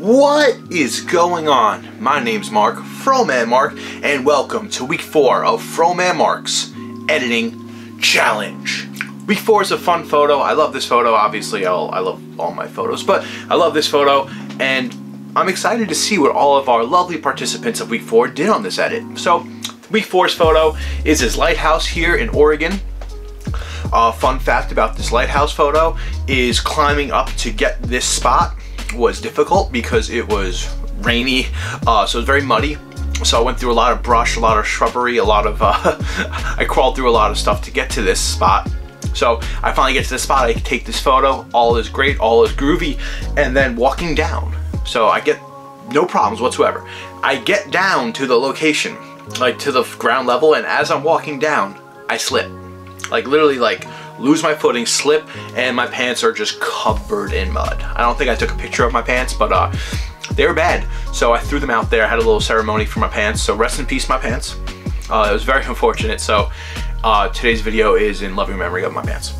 What is going on? My name's Mark, Froman Mark, and welcome to week four of Froman Mark's editing challenge. Week four is a fun photo. I love this photo. Obviously, I'll, I love all my photos, but I love this photo, and I'm excited to see what all of our lovely participants of week four did on this edit. So, week four's photo is this lighthouse here in Oregon. Uh, fun fact about this lighthouse photo is climbing up to get this spot was difficult because it was rainy, uh, so it was very muddy. So I went through a lot of brush, a lot of shrubbery, a lot of, uh, I crawled through a lot of stuff to get to this spot. So I finally get to this spot, I take this photo, all is great, all is groovy, and then walking down. So I get no problems whatsoever. I get down to the location, like to the ground level, and as I'm walking down, I slip. Like literally like lose my footing, slip, and my pants are just covered in mud. I don't think I took a picture of my pants, but uh, they were bad. So I threw them out there. I had a little ceremony for my pants. So rest in peace, my pants. Uh, it was very unfortunate. So uh, today's video is in loving memory of my pants.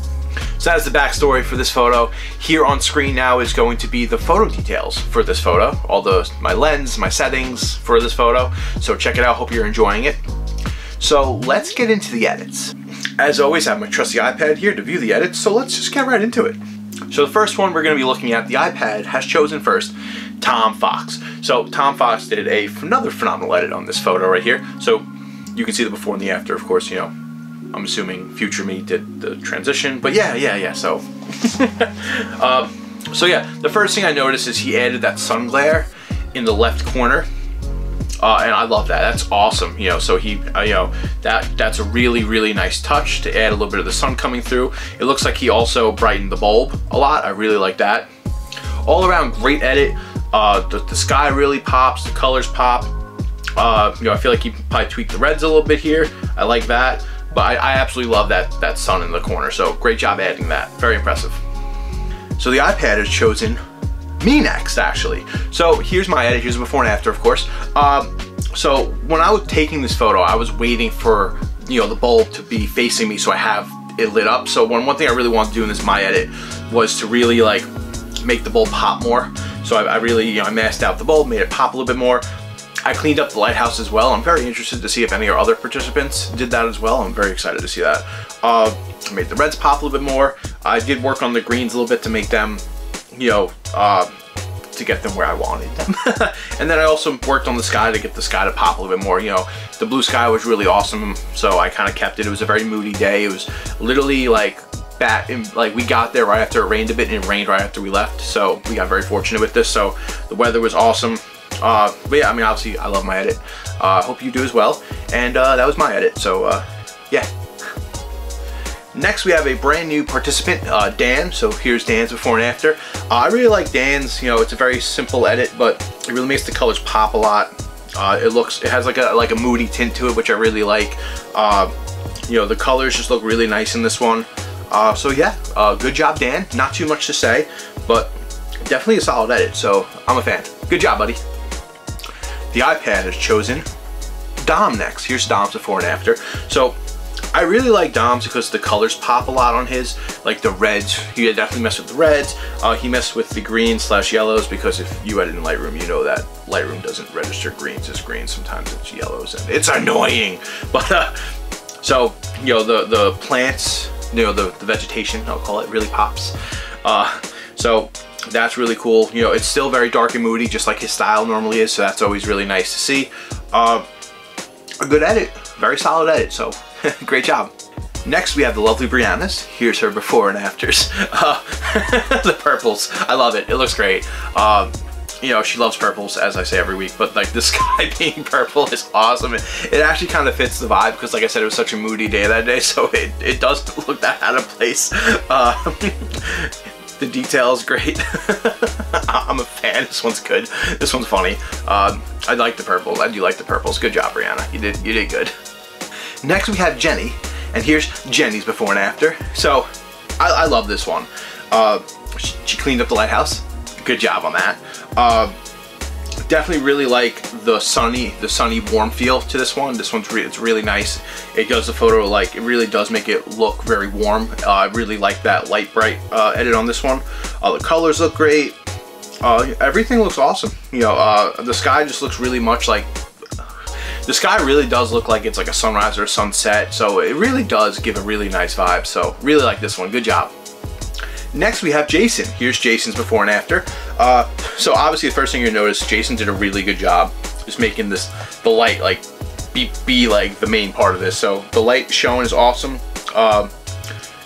So that is the backstory for this photo. Here on screen now is going to be the photo details for this photo. All the, my lens, my settings for this photo. So check it out, hope you're enjoying it. So let's get into the edits. As always, I have my trusty iPad here to view the edits, so let's just get right into it. So the first one we're going to be looking at, the iPad has chosen first Tom Fox. So Tom Fox did a another phenomenal edit on this photo right here. So you can see the before and the after, of course, you know, I'm assuming future me did the transition, but yeah, yeah, yeah, so. uh, so yeah, the first thing I noticed is he added that sun glare in the left corner uh, and I love that. That's awesome. You know, so he, uh, you know, that that's a really really nice touch to add a little bit of the sun coming through. It looks like he also brightened the bulb a lot. I really like that. All around great edit. Uh, the, the sky really pops. The colors pop. Uh, you know, I feel like he probably tweaked the reds a little bit here. I like that. But I, I absolutely love that that sun in the corner. So great job adding that. Very impressive. So the iPad has chosen me next, actually. So here's my edit, here's before and after, of course. Um, so when I was taking this photo, I was waiting for, you know, the bulb to be facing me so I have it lit up. So one, one thing I really wanted to do in this my edit was to really like make the bulb pop more. So I, I really, you know, I masked out the bulb, made it pop a little bit more. I cleaned up the lighthouse as well. I'm very interested to see if any of our other participants did that as well. I'm very excited to see that. Uh, made the reds pop a little bit more. I did work on the greens a little bit to make them you know, uh, to get them where I wanted them. and then I also worked on the sky to get the sky to pop a little bit more. You know, the blue sky was really awesome, so I kind of kept it. It was a very moody day. It was literally like bat, like we got there right after it rained a bit, and it rained right after we left. So we got very fortunate with this. So the weather was awesome. Uh, but yeah, I mean, obviously, I love my edit. I uh, hope you do as well. And uh, that was my edit. So uh, yeah, Next, we have a brand new participant, uh, Dan. So here's Dan's before and after. Uh, I really like Dan's. You know, it's a very simple edit, but it really makes the colors pop a lot. Uh, it looks, it has like a like a moody tint to it, which I really like. Uh, you know, the colors just look really nice in this one. Uh, so yeah, uh, good job, Dan. Not too much to say, but definitely a solid edit. So I'm a fan. Good job, buddy. The iPad has chosen Dom next. Here's Dom's before and after. So I really like Dom's because the colors pop a lot on his, like the reds. He definitely messed with the reds. Uh, he messed with the greens slash yellows because if you edit in Lightroom, you know that Lightroom doesn't register greens as greens. Sometimes it's yellows and it's annoying. But uh, so, you know, the, the plants, you know, the, the vegetation, I'll call it, really pops. Uh, so that's really cool. You know, it's still very dark and moody, just like his style normally is. So that's always really nice to see. Uh, a good edit, very solid edit. So Great job. Next, we have the lovely Brianna's. Here's her before and afters. Uh, the purples. I love it. It looks great. Um, you know, she loves purples, as I say every week, but like the sky being purple is awesome. It, it actually kind of fits the vibe because like I said, it was such a moody day that day, so it, it does look that out of place. Uh, the detail is great. I'm a fan. This one's good. This one's funny. Um, I like the purples. I do like the purples. Good job, Brianna. You did you did good. Next we have Jenny, and here's Jenny's before and after. So I, I love this one. Uh, she, she, cleaned up the lighthouse. Good job on that. Uh, definitely really like the sunny, the sunny warm feel to this one. This one's re it's really nice. It does the photo like it really does make it look very warm. Uh, I really like that light bright uh, edit on this one. Uh, the colors look great. uh, everything looks awesome. You know, the sky just looks really much like the sky really does look like it's like a sunrise or a sunset. So it really does give a really nice vibe. So really like this one. Good job. Next we have Jason. Here's Jason's before and after. Uh, so obviously the first thing you notice, Jason did a really good job just making this, the light like be, be like the main part of this. So the light shown is awesome. Uh,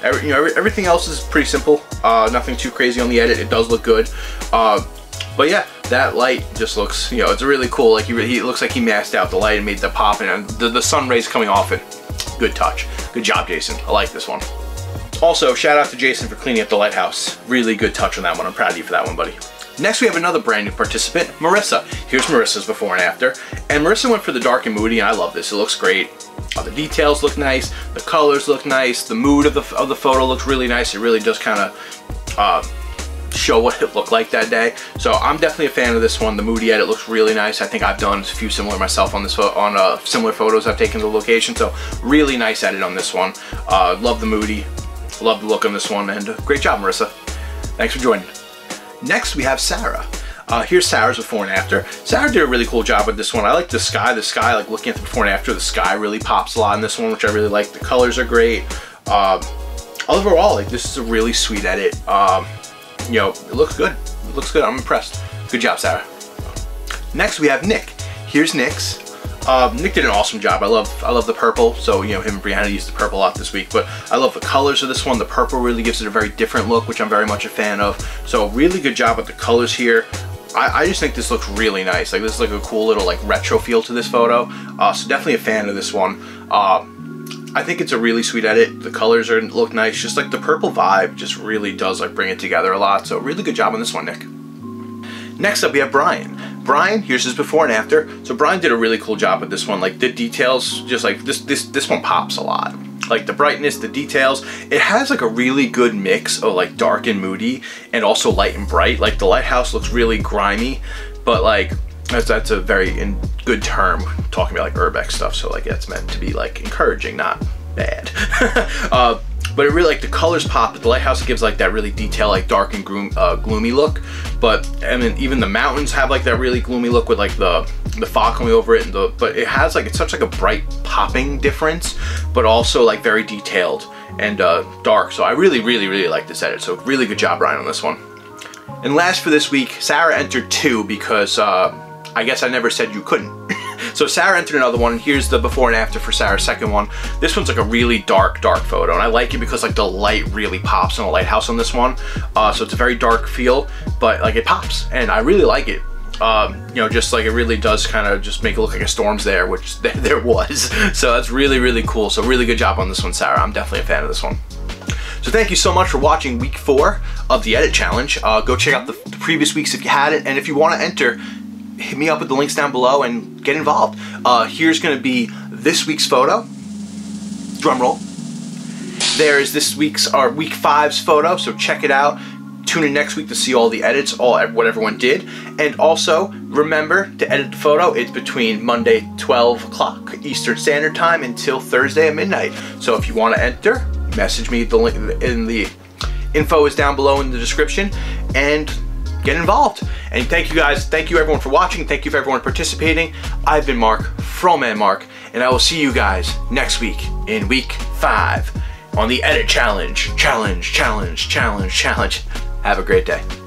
every, you know, every, everything else is pretty simple. Uh, nothing too crazy on the edit. It does look good. Uh, but yeah, that light just looks, you know, it's really cool. Like he, he looks like he masked out the light and made the pop and the, the sun rays coming off it. Good touch. Good job, Jason. I like this one. Also, shout out to Jason for cleaning up the lighthouse. Really good touch on that one. I'm proud of you for that one, buddy. Next, we have another brand new participant, Marissa. Here's Marissa's before and after. And Marissa went for the dark and moody, and I love this. It looks great. Uh, the details look nice. The colors look nice. The mood of the, of the photo looks really nice. It really does kind of uh, show what it looked like that day. So I'm definitely a fan of this one. The Moody edit looks really nice. I think I've done a few similar myself on this on uh, similar photos I've taken the location. So really nice edit on this one. Uh, love the Moody. Love the look on this one. And uh, great job, Marissa. Thanks for joining. Next, we have Sarah. Uh, here's Sarah's before and after. Sarah did a really cool job with this one. I like the sky. The sky, like looking at the before and after, the sky really pops a lot in this one, which I really like. The colors are great. Um, overall, like this is a really sweet edit. Um, you know, it looks good. It looks good. I'm impressed. Good job, Sarah. Next, we have Nick. Here's Nick's. Um, Nick did an awesome job. I love I love the purple. So, you know, him and Brianna used the purple a lot this week. But I love the colors of this one. The purple really gives it a very different look, which I'm very much a fan of. So, really good job with the colors here. I, I just think this looks really nice. Like, this is like a cool little, like, retro feel to this photo. Uh, so, definitely a fan of this one. Uh, I think it's a really sweet edit. The colors are look nice. Just like the purple vibe just really does like bring it together a lot. So really good job on this one, Nick. Next up, we have Brian. Brian, here's his before and after. So Brian did a really cool job with this one. Like the details, just like this, this, this one pops a lot. Like the brightness, the details. It has like a really good mix of like dark and moody and also light and bright. Like the lighthouse looks really grimy, but like that's, that's a very in good term talking about like urbex stuff so like it's meant to be like encouraging not bad. Uh, but it really like the colors pop the lighthouse gives like that really detailed like dark and uh, gloomy look. But I mean even the mountains have like that really gloomy look with like the the fog coming over it and the but it has like it's such like a bright popping difference but also like very detailed and uh, dark. So I really really really like this edit so really good job Ryan on this one. And last for this week Sarah entered two because uh, I guess I never said you couldn't. so Sarah entered another one. Here's the before and after for Sarah's second one. This one's like a really dark, dark photo. And I like it because like the light really pops in the lighthouse on this one. Uh, so it's a very dark feel, but like it pops. And I really like it. Um, you know, just like it really does kind of just make it look like a storm's there, which there was. So that's really, really cool. So really good job on this one, Sarah. I'm definitely a fan of this one. So thank you so much for watching week four of the Edit Challenge. Uh, go check out the, the previous weeks if you had it. And if you want to enter, hit me up with the links down below and get involved. Uh, here's going to be this week's photo. Drum roll. There is this week's our week five's photo, so check it out. Tune in next week to see all the edits, all what everyone did, and also remember to edit the photo. It's between Monday 12 o'clock Eastern Standard Time until Thursday at midnight. So if you want to enter, message me. The link in the info is down below in the description, and get involved. And thank you guys, thank you everyone for watching, thank you for everyone participating. I've been Mark, Froman Mark, and I will see you guys next week in week five on the Edit Challenge. Challenge, challenge, challenge, challenge. Have a great day.